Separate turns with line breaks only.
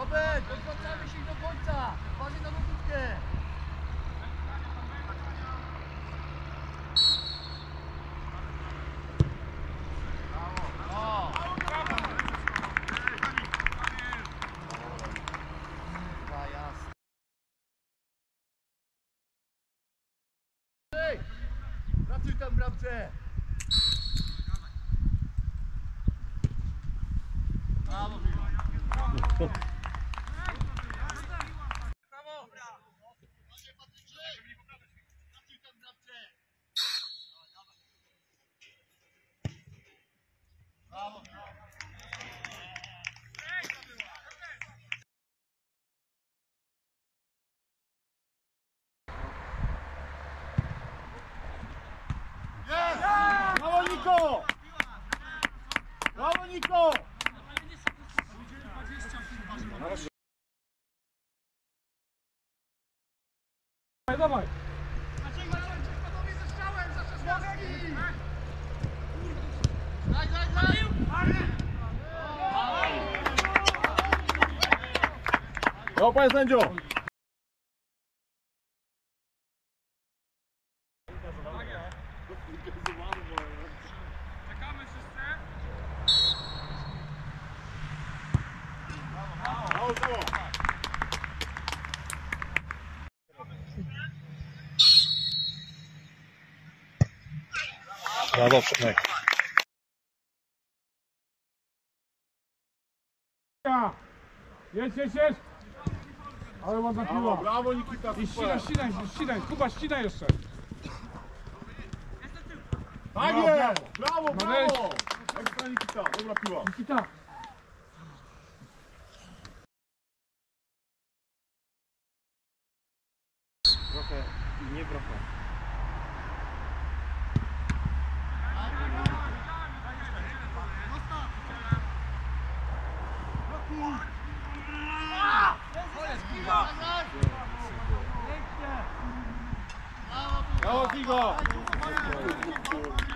Robert, odwracamy się do końca. Uważaj na. Ej! Pracuj tam bramce! Brawo, Brawo
Niko! Dawaj, dawaj! No panie sędzio! Brawo, brawo!
Brawo, Przemek.
Jest, jest, jest! Ale ładna
Brawo,
piła.
brawo Nikita,
I
super!
ścinaj, ścinaj, ścinaj. Kuba, ścinaj jeszcze.
Tak
Brawo,
jest! Brawo,
No
brawo! Ekstra Nikita, dobra piła.
Nikita.
Trochę i nie trochę.
Brawo, Figo!